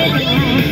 Música